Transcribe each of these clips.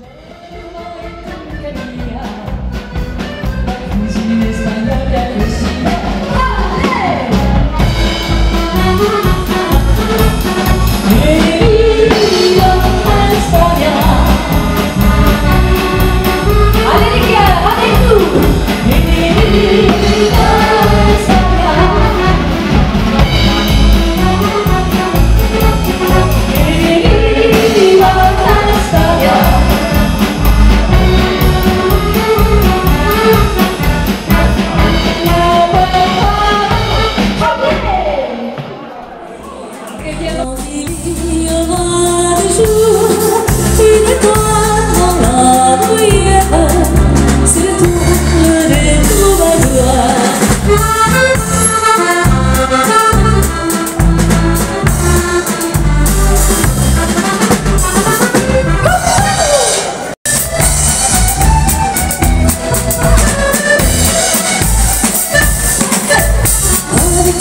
Love.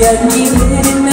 at me